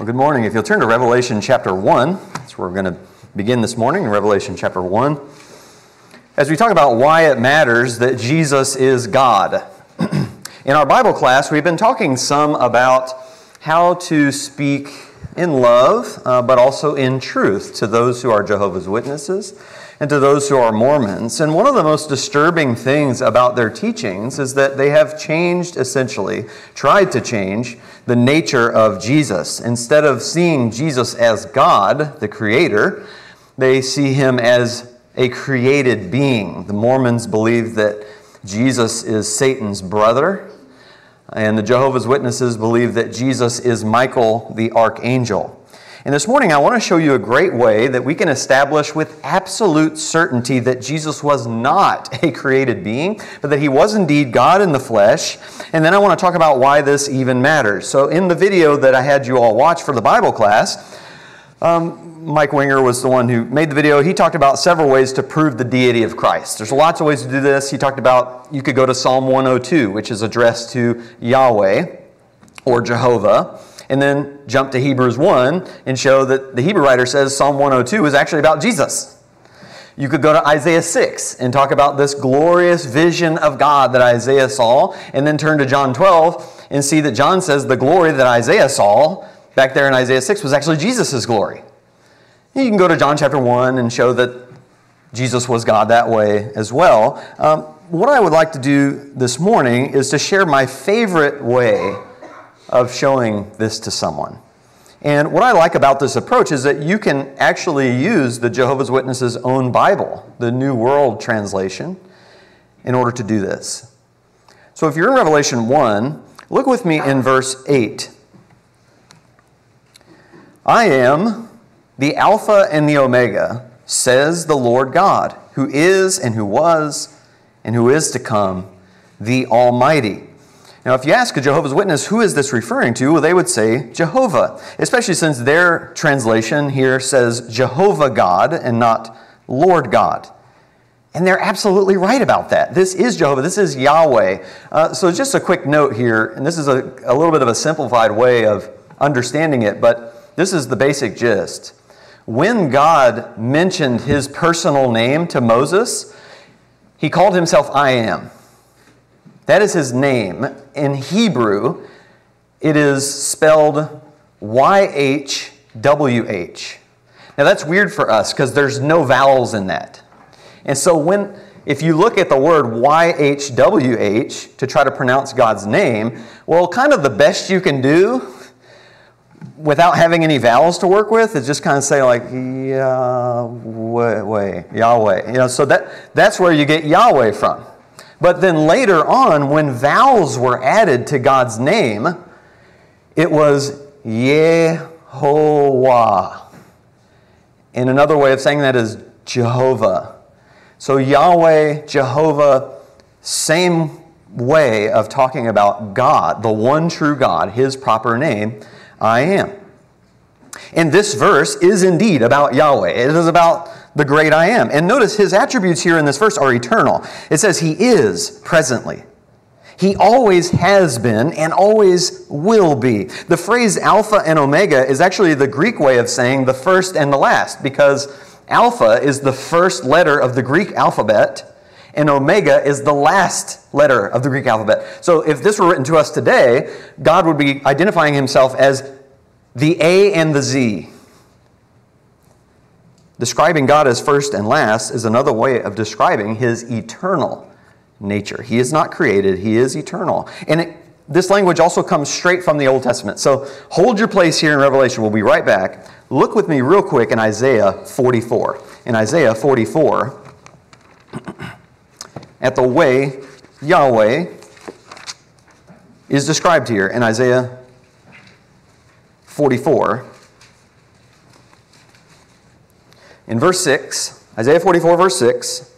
Well, good morning. If you'll turn to Revelation chapter 1, that's where we're going to begin this morning, in Revelation chapter 1. As we talk about why it matters that Jesus is God. in our Bible class, we've been talking some about how to speak in love, uh, but also in truth to those who are Jehovah's Witnesses and to those who are Mormons. And one of the most disturbing things about their teachings is that they have changed, essentially, tried to change the nature of Jesus. Instead of seeing Jesus as God, the Creator, they see him as a created being. The Mormons believe that Jesus is Satan's brother, and the Jehovah's Witnesses believe that Jesus is Michael the archangel. And this morning, I want to show you a great way that we can establish with absolute certainty that Jesus was not a created being, but that he was indeed God in the flesh. And then I want to talk about why this even matters. So, in the video that I had you all watch for the Bible class, um, Mike Winger was the one who made the video. He talked about several ways to prove the deity of Christ. There's lots of ways to do this. He talked about you could go to Psalm 102, which is addressed to Yahweh or Jehovah and then jump to Hebrews 1 and show that the Hebrew writer says Psalm 102 is actually about Jesus. You could go to Isaiah 6 and talk about this glorious vision of God that Isaiah saw, and then turn to John 12 and see that John says the glory that Isaiah saw back there in Isaiah 6 was actually Jesus' glory. You can go to John chapter 1 and show that Jesus was God that way as well. Um, what I would like to do this morning is to share my favorite way of showing this to someone. And what I like about this approach is that you can actually use the Jehovah's Witnesses' own Bible, the New World Translation, in order to do this. So if you're in Revelation 1, look with me in verse 8. I am the Alpha and the Omega, says the Lord God, who is and who was and who is to come, the Almighty. Now, if you ask a Jehovah's Witness, who is this referring to? Well, they would say Jehovah, especially since their translation here says Jehovah God and not Lord God. And they're absolutely right about that. This is Jehovah, this is Yahweh. Uh, so, just a quick note here, and this is a, a little bit of a simplified way of understanding it, but this is the basic gist. When God mentioned his personal name to Moses, he called himself I am. That is his name. In Hebrew, it is spelled YHWH. Now that's weird for us because there's no vowels in that. And so when if you look at the word YHWH to try to pronounce God's name, well, kind of the best you can do without having any vowels to work with is just kind of say like Yahweh, Yahweh. You know, so that that's where you get Yahweh from. But then later on, when vowels were added to God's name, it was Yehovah. And another way of saying that is Jehovah. So Yahweh, Jehovah, same way of talking about God, the one true God, his proper name, I am. And this verse is indeed about Yahweh. It is about the great I am. And notice his attributes here in this verse are eternal. It says he is presently. He always has been and always will be. The phrase Alpha and Omega is actually the Greek way of saying the first and the last because Alpha is the first letter of the Greek alphabet and Omega is the last letter of the Greek alphabet. So if this were written to us today, God would be identifying himself as the A and the Z. Describing God as first and last is another way of describing his eternal nature. He is not created, he is eternal. And it, this language also comes straight from the Old Testament. So hold your place here in Revelation. We'll be right back. Look with me real quick in Isaiah 44. In Isaiah 44, at the way Yahweh is described here in Isaiah 44. In verse 6, Isaiah 44, verse 6,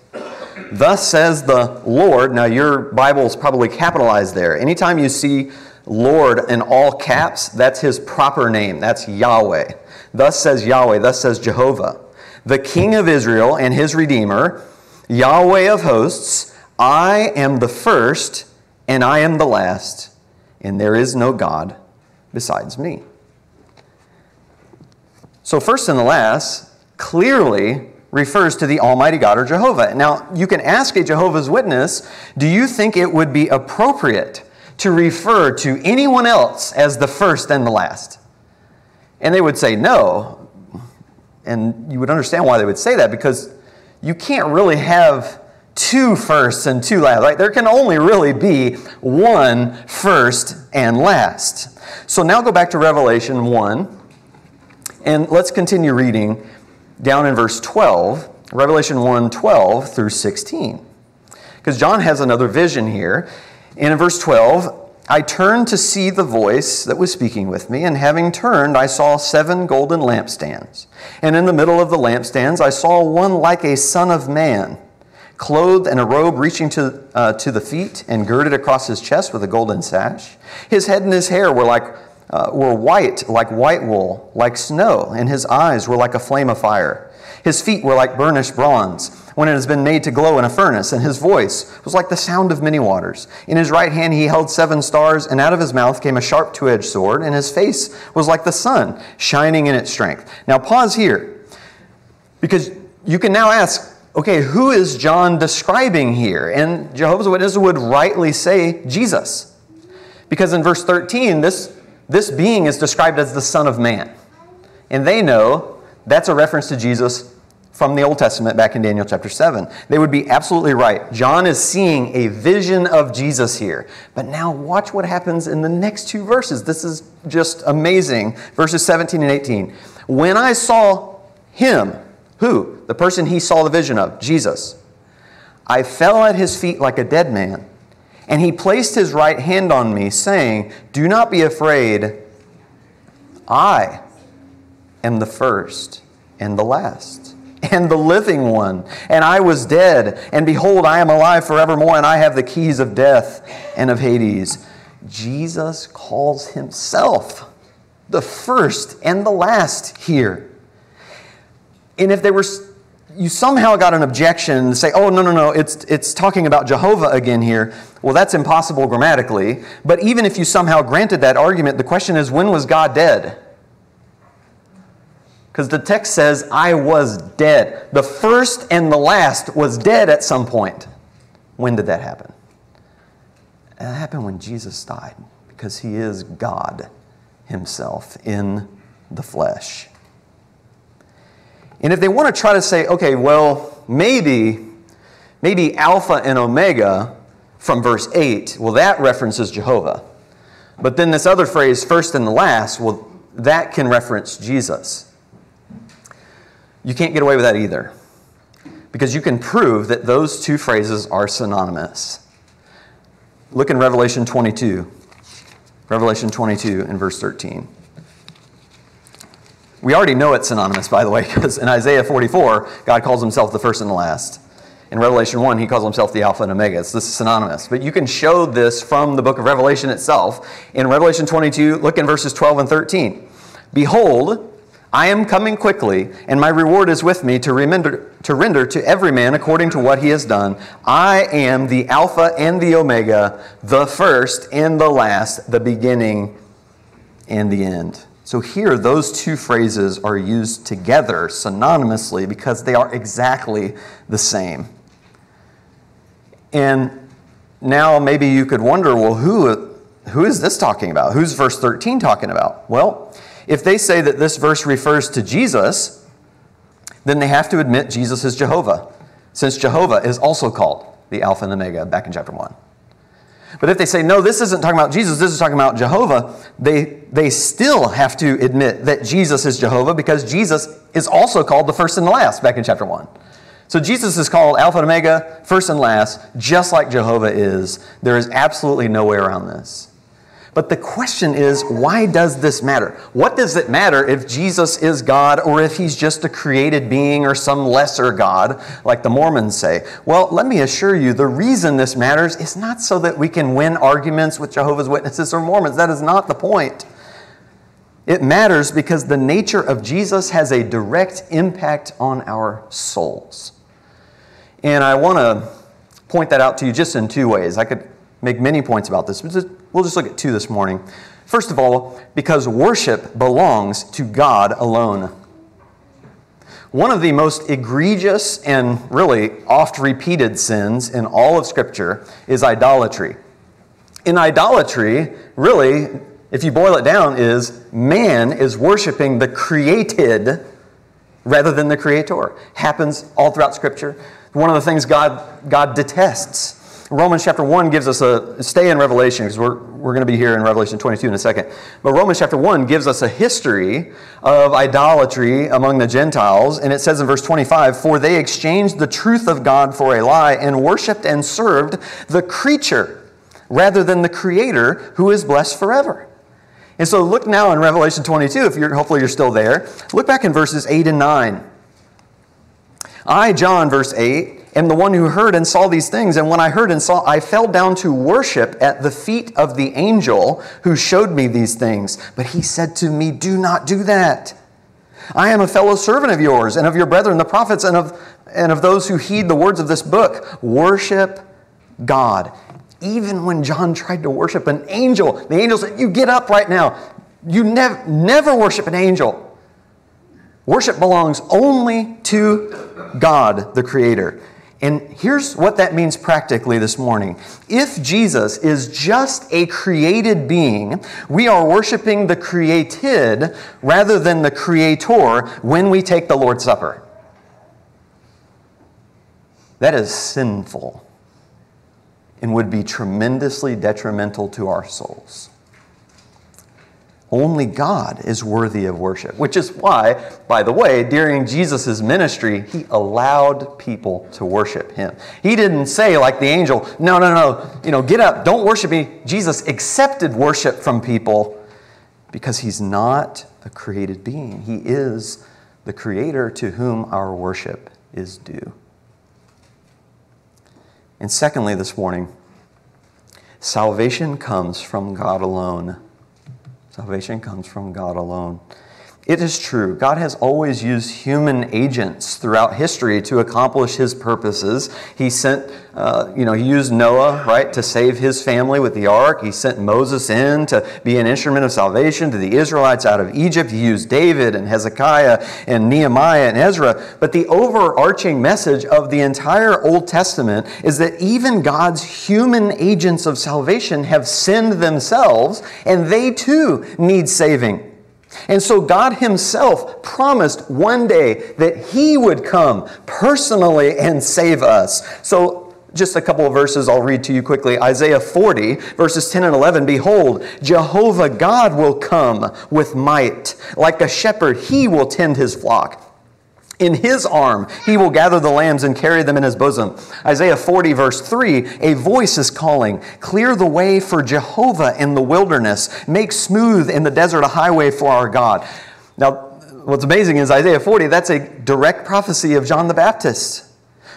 thus says the Lord. Now, your Bible is probably capitalized there. Anytime you see Lord in all caps, that's his proper name. That's Yahweh. Thus says Yahweh, thus says Jehovah, the King of Israel and his Redeemer, Yahweh of hosts, I am the first and I am the last, and there is no God besides me. So, first and the last clearly refers to the Almighty God or Jehovah. Now, you can ask a Jehovah's Witness, do you think it would be appropriate to refer to anyone else as the first and the last? And they would say no. And you would understand why they would say that because you can't really have two firsts and two last. Like there can only really be one first and last. So now go back to Revelation 1 and let's continue reading down in verse 12, Revelation 1 12 through 16. Because John has another vision here. And in verse 12, I turned to see the voice that was speaking with me, and having turned, I saw seven golden lampstands. And in the middle of the lampstands, I saw one like a son of man, clothed in a robe reaching to, uh, to the feet, and girded across his chest with a golden sash. His head and his hair were like uh, were white like white wool, like snow, and his eyes were like a flame of fire. His feet were like burnished bronze when it has been made to glow in a furnace, and his voice was like the sound of many waters. In his right hand he held seven stars, and out of his mouth came a sharp two edged sword, and his face was like the sun, shining in its strength. Now, pause here, because you can now ask, okay, who is John describing here? And Jehovah's Witnesses would rightly say Jesus. Because in verse 13, this, this being is described as the Son of Man. And they know that's a reference to Jesus from the Old Testament back in Daniel chapter 7. They would be absolutely right. John is seeing a vision of Jesus here. But now watch what happens in the next two verses. This is just amazing. Verses 17 and 18. When I saw him, who? The person he saw the vision of, Jesus. I fell at his feet like a dead man, and he placed his right hand on me, saying, Do not be afraid. I am the first and the last and the living one. And I was dead, and behold, I am alive forevermore, and I have the keys of death and of Hades. Jesus calls himself the first and the last here. And if there were you somehow got an objection to say, oh, no, no, no, it's, it's talking about Jehovah again here. Well, that's impossible grammatically. But even if you somehow granted that argument, the question is, when was God dead? Because the text says, I was dead. The first and the last was dead at some point. When did that happen? Uh, that happened when Jesus died, because he is God himself in the flesh. And if they want to try to say, okay, well, maybe, maybe Alpha and Omega from verse 8, well, that references Jehovah. But then this other phrase, first and the last, well, that can reference Jesus. You can't get away with that either. Because you can prove that those two phrases are synonymous. Look in Revelation 22. Revelation 22 and verse 13. We already know it's synonymous, by the way, because in Isaiah 44, God calls himself the first and the last. In Revelation 1, he calls himself the Alpha and Omega. So this is synonymous. But you can show this from the book of Revelation itself. In Revelation 22, look in verses 12 and 13. Behold, I am coming quickly, and my reward is with me to, remender, to render to every man according to what he has done. I am the Alpha and the Omega, the first and the last, the beginning and the end. So here, those two phrases are used together synonymously because they are exactly the same. And now maybe you could wonder well, who, who is this talking about? Who's verse 13 talking about? Well, if they say that this verse refers to Jesus, then they have to admit Jesus is Jehovah, since Jehovah is also called the Alpha and Omega back in chapter 1. But if they say, no, this isn't talking about Jesus, this is talking about Jehovah, they, they still have to admit that Jesus is Jehovah because Jesus is also called the first and the last back in chapter 1. So Jesus is called Alpha and Omega, first and last, just like Jehovah is. There is absolutely no way around this. But the question is, why does this matter? What does it matter if Jesus is God or if he's just a created being or some lesser God, like the Mormons say? Well, let me assure you, the reason this matters is not so that we can win arguments with Jehovah's Witnesses or Mormons. That is not the point. It matters because the nature of Jesus has a direct impact on our souls. And I want to point that out to you just in two ways. I could make many points about this, but We'll just look at two this morning. First of all, because worship belongs to God alone. One of the most egregious and really oft repeated sins in all of Scripture is idolatry. In idolatry, really, if you boil it down, is man is worshiping the created rather than the creator. Happens all throughout Scripture. One of the things God, God detests. Romans chapter 1 gives us a stay in Revelation because we're, we're going to be here in Revelation 22 in a second. But Romans chapter 1 gives us a history of idolatry among the Gentiles. And it says in verse 25, For they exchanged the truth of God for a lie and worshiped and served the creature rather than the Creator who is blessed forever. And so look now in Revelation 22, if you're hopefully you're still there. Look back in verses 8 and 9. I, John, verse 8, am the one who heard and saw these things. And when I heard and saw, I fell down to worship at the feet of the angel who showed me these things. But he said to me, Do not do that. I am a fellow servant of yours and of your brethren, the prophets, and of, and of those who heed the words of this book. Worship God. Even when John tried to worship an angel, the angel said, You get up right now. You nev- never worship an angel. Worship belongs only to God, the Creator. And here's what that means practically this morning. If Jesus is just a created being, we are worshiping the created rather than the creator when we take the Lord's Supper. That is sinful and would be tremendously detrimental to our souls. Only God is worthy of worship, which is why, by the way, during Jesus' ministry, he allowed people to worship him. He didn't say, like the angel, no, no, no, you know, get up, don't worship me. Jesus accepted worship from people because he's not a created being. He is the creator to whom our worship is due. And secondly, this morning, salvation comes from God alone. Salvation comes from God alone. It is true. God has always used human agents throughout history to accomplish his purposes. He sent, uh, you know, he used Noah, right, to save his family with the ark. He sent Moses in to be an instrument of salvation to the Israelites out of Egypt. He used David and Hezekiah and Nehemiah and Ezra. But the overarching message of the entire Old Testament is that even God's human agents of salvation have sinned themselves, and they too need saving. And so God Himself promised one day that He would come personally and save us. So just a couple of verses I'll read to you quickly. Isaiah 40, verses 10 and 11. Behold, Jehovah God will come with might. Like a shepherd, He will tend His flock. In his arm he will gather the lambs and carry them in his bosom. Isaiah 40, verse 3 A voice is calling, Clear the way for Jehovah in the wilderness, make smooth in the desert a highway for our God. Now, what's amazing is Isaiah 40, that's a direct prophecy of John the Baptist,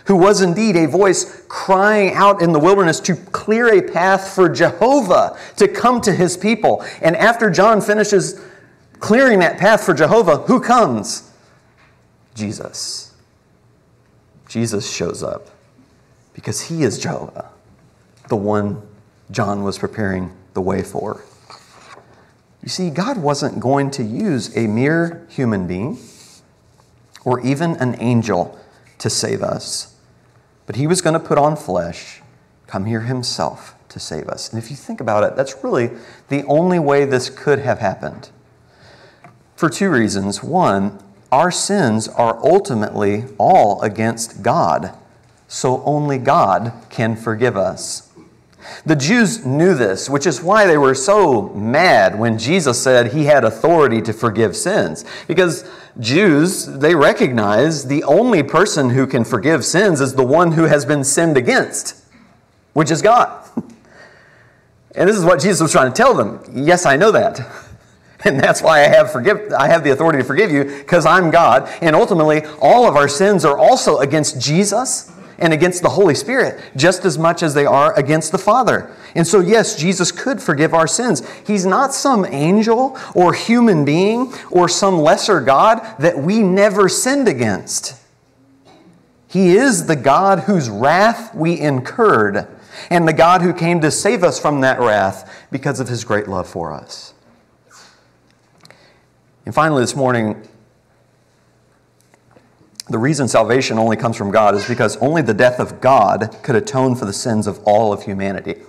who was indeed a voice crying out in the wilderness to clear a path for Jehovah to come to his people. And after John finishes clearing that path for Jehovah, who comes? Jesus. Jesus shows up because he is Jehovah, the one John was preparing the way for. You see, God wasn't going to use a mere human being or even an angel to save us, but he was going to put on flesh, come here himself to save us. And if you think about it, that's really the only way this could have happened. For two reasons. One, our sins are ultimately all against God, so only God can forgive us. The Jews knew this, which is why they were so mad when Jesus said he had authority to forgive sins. Because Jews, they recognize the only person who can forgive sins is the one who has been sinned against, which is God. And this is what Jesus was trying to tell them. Yes, I know that. And that's why I have forgive I have the authority to forgive you because I'm God. And ultimately, all of our sins are also against Jesus and against the Holy Spirit just as much as they are against the Father. And so yes, Jesus could forgive our sins. He's not some angel or human being or some lesser God that we never sinned against. He is the God whose wrath we incurred and the God who came to save us from that wrath because of his great love for us. And finally, this morning, The reason salvation only comes from God is because only the death of God could atone for the sins of all of humanity.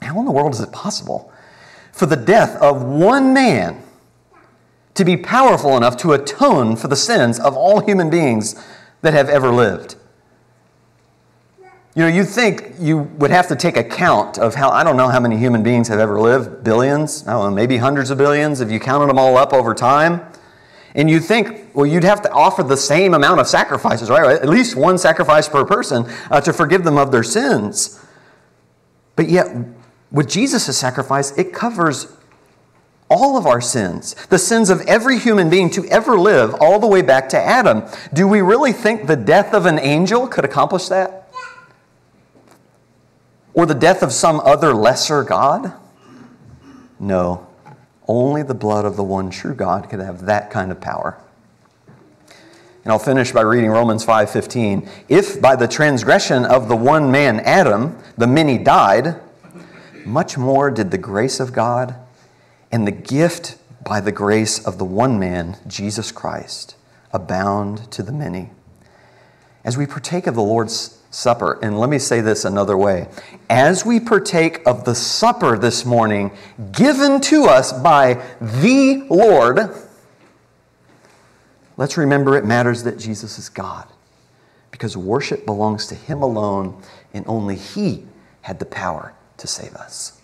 How in the world is it possible for the death of one man to be powerful enough to atone for the sins of all human beings that have ever lived? You know, you'd think you would have to take account of how, I don't know how many human beings have ever lived, billions, I don't know, maybe hundreds of billions, if you counted them all up over time. And you'd think, well, you'd have to offer the same amount of sacrifices, right? At least one sacrifice per person uh, to forgive them of their sins. But yet, with Jesus' sacrifice, it covers all of our sins, the sins of every human being to ever live, all the way back to Adam. Do we really think the death of an angel could accomplish that? Or the death of some other lesser God? No. Only the blood of the one true God could have that kind of power. And I'll finish by reading Romans 5:15. If by the transgression of the one man Adam the many died, much more did the grace of God and the gift by the grace of the one man Jesus Christ abound to the many. As we partake of the Lord's Supper. And let me say this another way. As we partake of the supper this morning, given to us by the Lord, let's remember it matters that Jesus is God. Because worship belongs to Him alone, and only He had the power to save us.